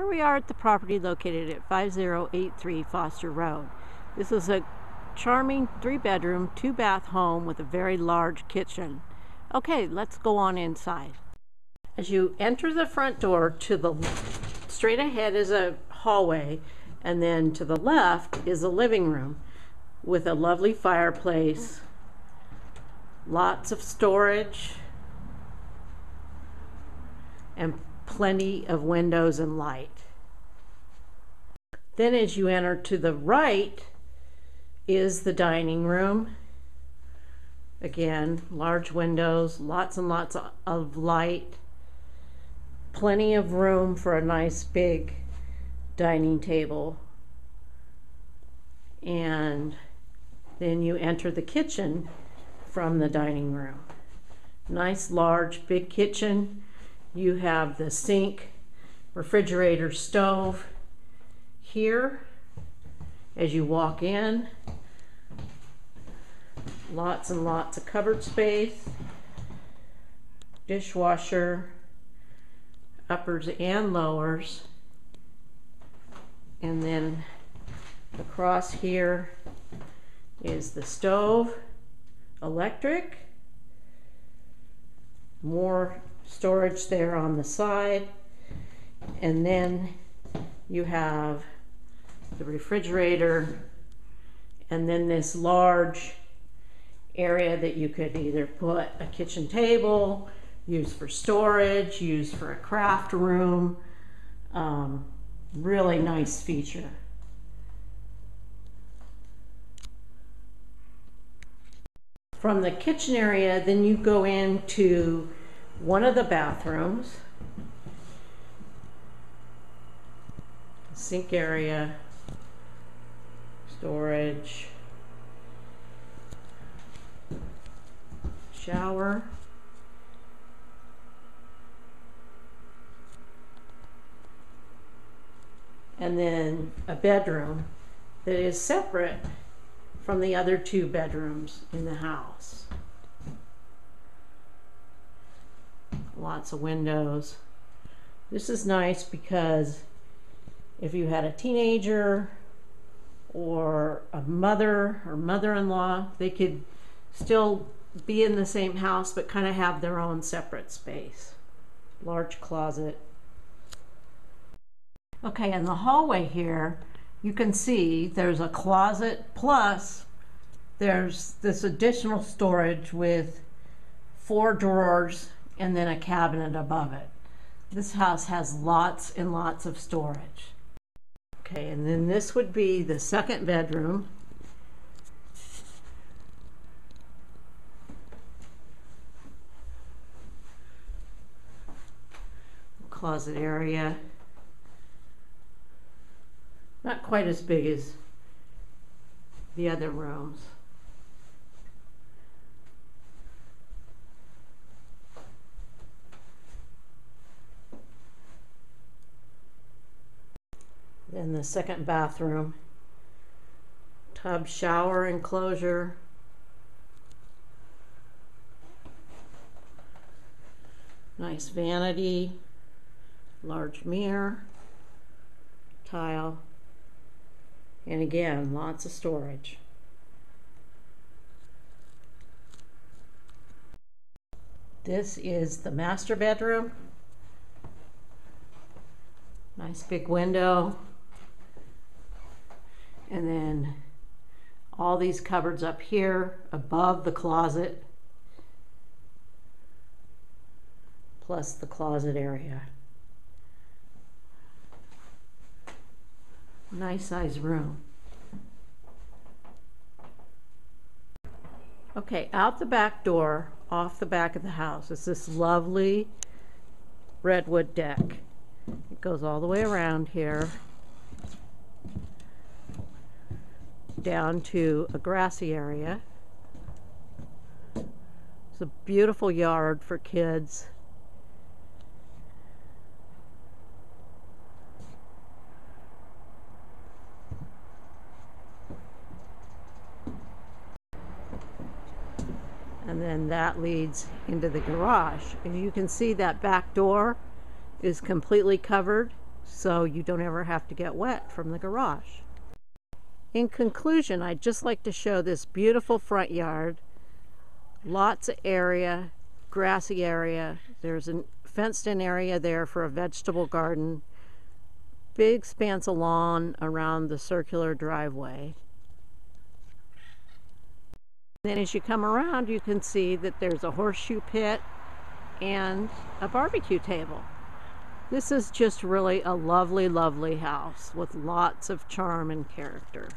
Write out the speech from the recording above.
Here we are at the property located at 5083 Foster Road. This is a charming three bedroom, two bath home with a very large kitchen. Okay, let's go on inside. As you enter the front door to the straight ahead is a hallway and then to the left is a living room with a lovely fireplace, lots of storage, and plenty of windows and light. Then as you enter to the right is the dining room. Again, large windows, lots and lots of light, plenty of room for a nice big dining table. And then you enter the kitchen from the dining room. Nice, large, big kitchen you have the sink, refrigerator, stove here as you walk in. Lots and lots of cupboard space, dishwasher, uppers and lowers. And then across here is the stove, electric, more storage there on the side. And then you have the refrigerator and then this large area that you could either put a kitchen table, use for storage, use for a craft room. Um, really nice feature. From the kitchen area, then you go into one of the bathrooms, sink area, storage, shower, and then a bedroom that is separate from the other two bedrooms in the house. Lots of windows. This is nice because if you had a teenager or a mother or mother-in-law, they could still be in the same house but kind of have their own separate space. Large closet. Okay, in the hallway here, you can see there's a closet plus there's this additional storage with four drawers and then a cabinet above it. This house has lots and lots of storage. Okay, and then this would be the second bedroom. Closet area. Not quite as big as the other rooms. In the second bathroom. Tub shower enclosure. Nice vanity, large mirror, tile, and again, lots of storage. This is the master bedroom. Nice big window, and then all these cupboards up here above the closet plus the closet area. Nice size room. Okay, out the back door, off the back of the house, is this lovely redwood deck. It goes all the way around here. Down to a grassy area. It's a beautiful yard for kids. And then that leads into the garage. You can see that back door is completely covered so you don't ever have to get wet from the garage. In conclusion, I'd just like to show this beautiful front yard. Lots of area, grassy area. There's a fenced in area there for a vegetable garden. Big expanse of lawn around the circular driveway. Then as you come around, you can see that there's a horseshoe pit and a barbecue table. This is just really a lovely, lovely house with lots of charm and character.